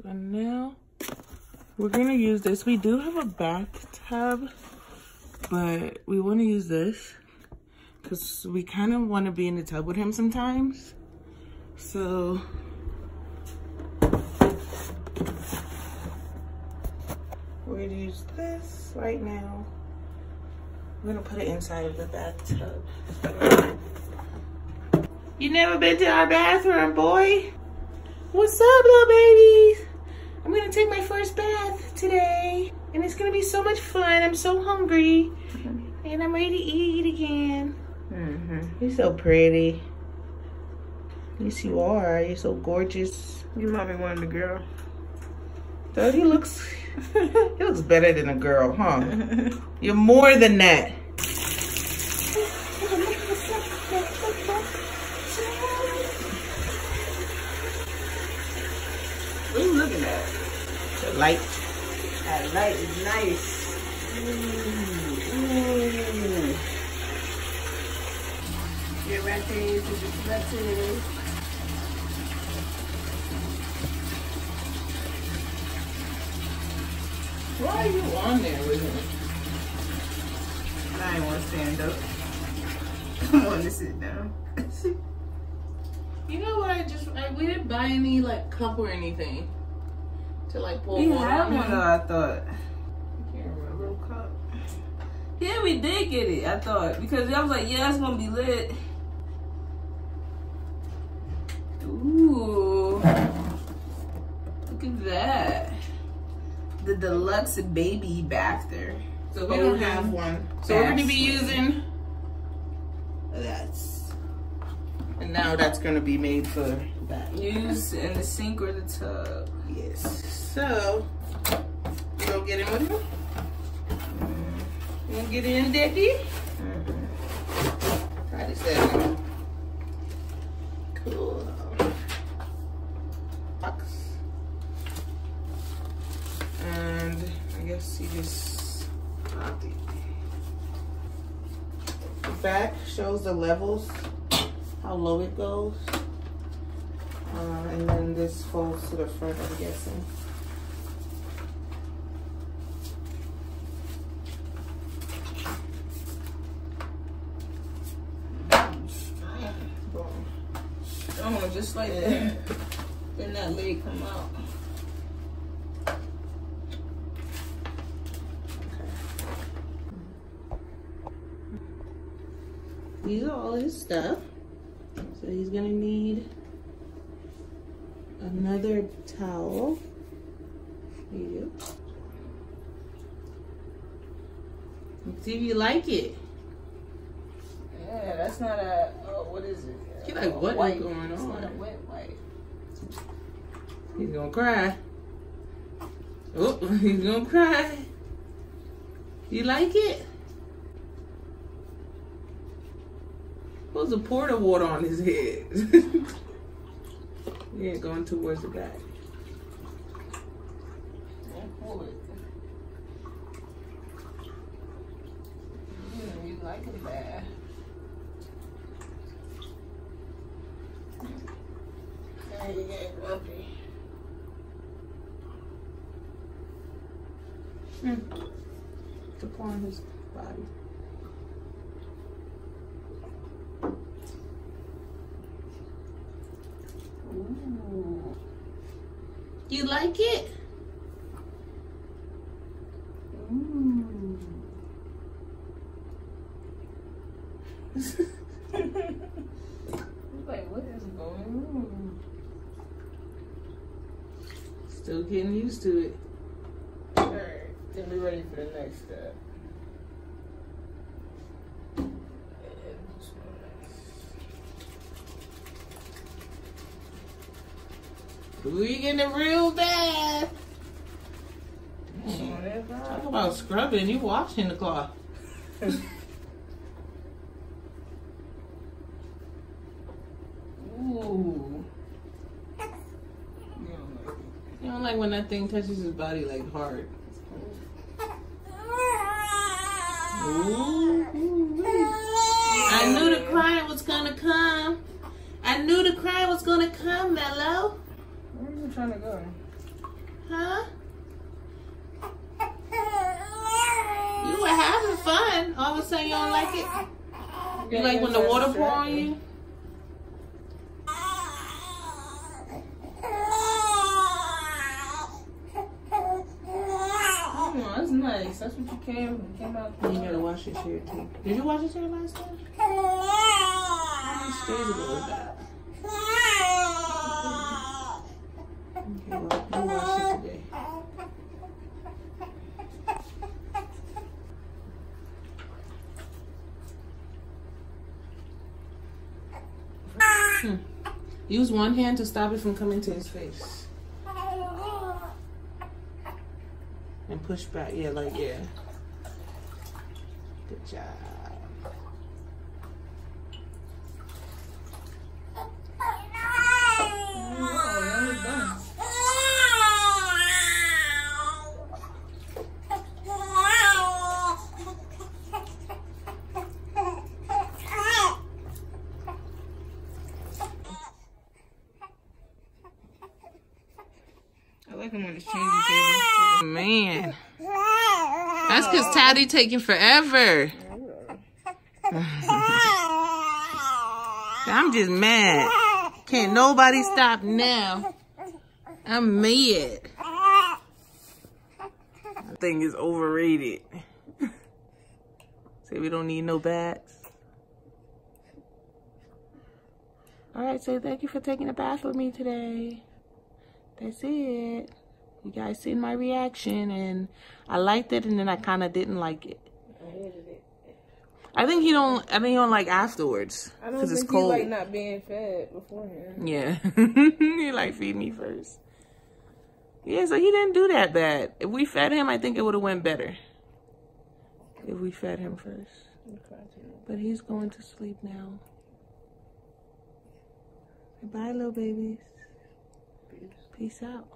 So now we're gonna use this. We do have a bathtub, but we wanna use this because we kind of want to be in the tub with him sometimes. So we're gonna use this right now. We're gonna put it inside of the bathtub. You never been to our bathroom, boy? What's up, little babies? I'm gonna take my first bath today. And it's gonna be so much fun. I'm so hungry. And I'm ready to eat again. Mm-hmm. You're so pretty. Yes, you are. You're so gorgeous. You might be one of the girl. So he looks, he looks better than a girl, huh? You're more than that. What are you looking at? The light. That light is nice. Ooh. Get ready to be sweaty. Why are you on there with him? I ain't want to stand up. I want to sit down. You know what? I just I, we didn't buy any like cup or anything to like pour we water had on one though, I thought. I can't remember. Cup. Yeah, we did get it, I thought. Because I was like, yeah, it's going to be lit. Ooh. Look at that. The deluxe baby bathter. So we oh, don't have one. So we're gonna be using that's and now that's gonna be made for that. Use in the sink or the tub. Yes. So you gonna get in with him? You gonna get in, Daddy? Try this out. Cool. Box. And I guess you just pop it. Back shows the levels, how low it goes. Uh, and then this folds to the front, I'm guessing. Boom. Oh, just like that. Then that leg come out. These are all his stuff. So he's gonna need another towel. Here you go. Let's see if you like it. Yeah, that's not a, oh, what is it? You're like, what is white. going It's not a on? wet white. He's gonna cry. Oh, he's gonna cry. You like it? What's the pour the water on his head? yeah, going towards the back. Don't pull it. Mm, you like it bad. Now you get grumpy. To pour on his body. Ooh. You like it? Ooh. like, what is going on? Still getting used to it. Alright, then we're ready for the next step. Ooh, you getting it real bad. Talk about scrubbing. You washing the cloth. Ooh. You don't like when that thing touches his body like hard. Ooh. I knew the crying was gonna come. I knew the crying was gonna come, Mello. Where are you trying to go? Huh? You were having fun. All of a sudden you don't like it? You like when the water pour on you? Oh, that's nice. That's what you came came out. You gotta wash your hair too. Did you wash your hair last time? It stays a little bit. Okay, well, you wash it today. Hmm. Use one hand to stop it from coming to his face. And push back. Yeah, like, yeah. Good job. Oh, that was done. I like him on his changing table. Man. That's because Taddy taking forever. I'm just mad. Can't nobody stop now. I'm mad. I think it's overrated. Say we don't need no bats. All right, so thank you for taking a bath with me today. That's it. You guys seen my reaction, and I liked it, and then I kind of didn't like it. I hated it. I think he don't. I think he don't like afterwards I don't because think it's cold. he like not being fed beforehand. Yeah, he like feed me first. Yeah, so he didn't do that bad. If we fed him, I think it would have went better. If we fed him first, but he's going to sleep now. Bye, little babies. Peace out.